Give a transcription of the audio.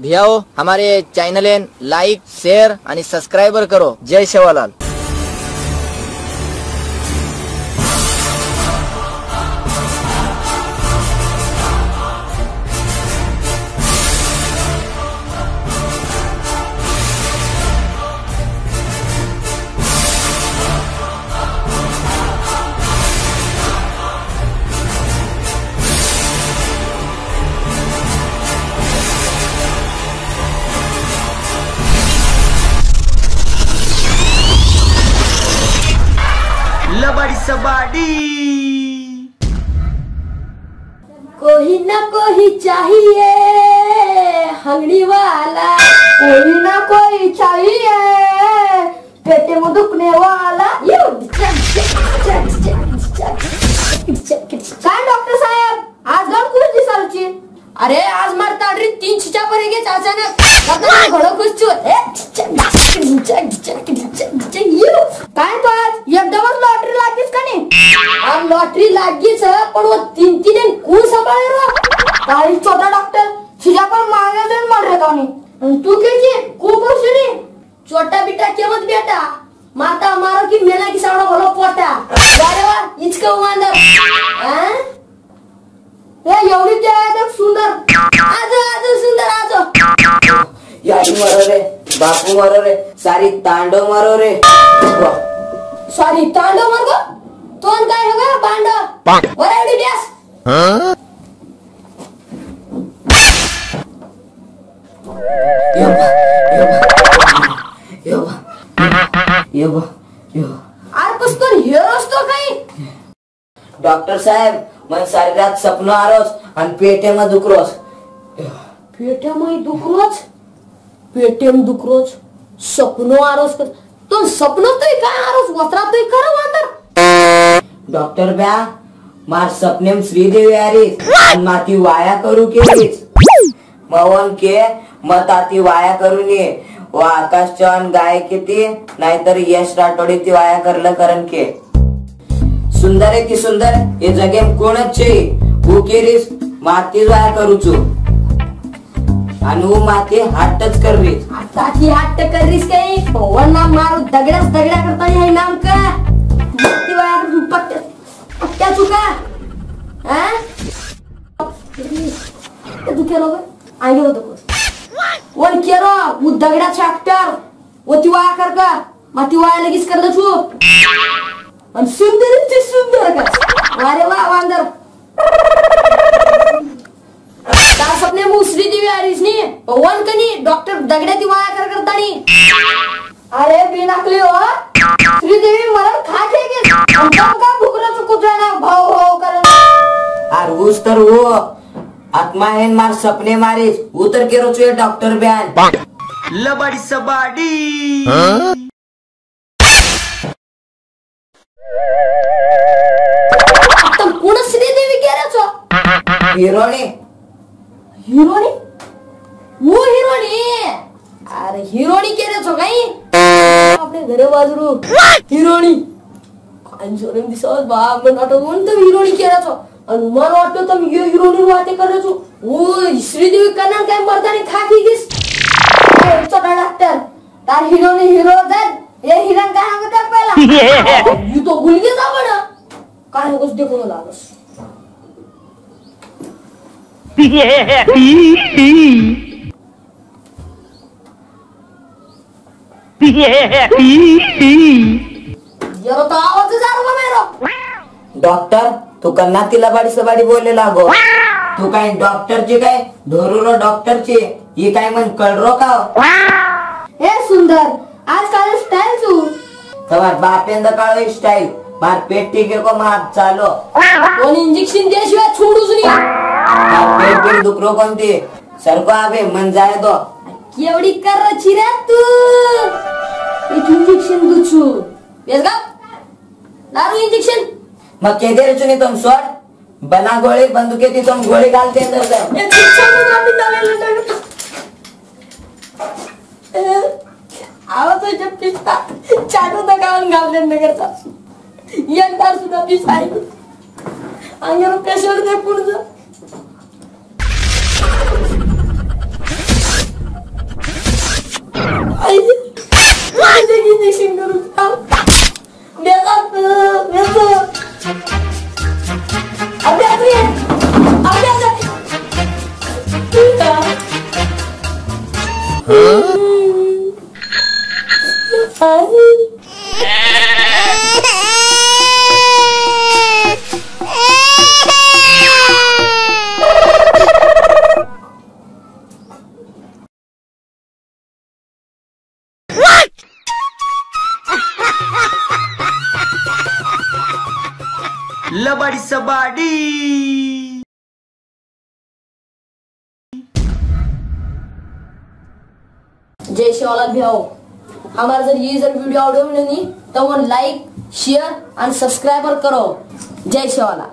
भियाओ हमारे channel like share आणि subscriber करो। जय सेवालाल सबाडी कोई ना कोई चाहिए हंगड़ी वाला कोई ना कोई चाहिए पेटे में दुखने वाला काय डॉक्टर साहेब आज दोन खुश दिसालची अरे आज मार ताडरी तीन छिचा परेगे अचानक घडो खुश काय तो आज नाही आज लॉटरी लागलीच पण वो तीन तीन दिन कोण सांभाळे रो? काही छोटा डॉक्टर छिजा पर मांगे देन मर रे कानी तू केची को पोसरी छोटा बेटा केवत बेटा माता मारो की मेला की सावड़ा भलो पोटा अरे वा, इचका उमांदर. हाँ ए, एवढी ते एकदम सुंदर. आज आज, सुंदर, आज. याडी मरो रे, बापू मरो रे, सारी तांडव मरो रे. वाह. सॉरी तांडव मार्ग काय हवं बांड डॉक्टर साहेब मन शरीरात सपन आरोस आणि पेटेम दुखरोस पेटेम दुखरोच? पेटेम दुखरोच सपन आरोस कर तो सपन तरी काय आरोस वस्त्रात तरी डॉक्टर ब्या मार सपनेम श्रीदेवी आरीस आणि माती वाया करू केलीस मवन के मत आती वाया करून ये व आकाश चव्हाण गाय किती नाहीतर यश राठोडी ती वाया करलं करण के सुंदर आहे ती सुंदर हे जगेम कोणच छे केलीस माती वाया करूचू आणि हू माती हाटच करलीस आता की हट्ट करीस काही पवन नाम मारू दगड्याच दगड्या करता हे नाम का मस्ती क्या चुका है। तू केलो वन केरो उ दगड्या छाकटर व ती वाया कर का माती तिवाया लगेच कर दो आणि सुंदर ती सुंदर का भाव भाव कर आर ऊस तर हो आत्मा है मार सपने मारीस ऊ तर केरो छे डॉक्टर ब्यान। लबाडी सबाडी। आता कोण श्रीदेवी केराचो हिरोने। हिरोनी? वो हिरोनी? अरे हिरोनी केराचो काही? आपले घरे बाजरू। हिरोनी। कांचोरेम दिसत बाप मन वाटत म्हणतो हिरोनी केराचो आणि मला वाटतं तर मी हिरोनी वाटे करायचो ओ श्रीदेवी करणार काय मर्दाने खा की गेस ए, छोटा डॉक्टर तार हिरोनी हिरो जर हे हिरण काय सांगत पहिला मी तो गुलगे जा बना काय नकोस देखो लागस जरा तो मेरा. डॉक्टर तू कन्ना तिला बाडी सबाडी बोललेला गो तू काय डॉक्टरची काय? धोरू डॉक्टरची. ही काय म्हण कळरो का? हे सुंदर आज काल स्टाईल तू. तवार बापेंद काळ स्टाईल मार पेट के को? मार चालो. कोण इंजेक्शन दिल्याशिवाय छोडूच नाही. पेट पेट दुखरो कोणती? सरको आबे मन जाय तो. केवडी कर रे तू. इंजेक्शन दुचू मग केदे रे चुनी तुम स्वर बना गोळी थी तुम गोळी घालते अंदर से आवाज़ जब पिस्ता गाऊन घालले ये अंदर सुधा पिस आहे अंगावर प्रेशर दे पुढचं Abre, abre! Abre, abre! Cuidado! Ai! लबाडी सबाडी. जय शिवाला भाऊ. हमारा जर ये जर वीडियो ऑडियो मिलेगी तो वो लाइक शेयर और सब्सक्राइबर करो. जय शिवाला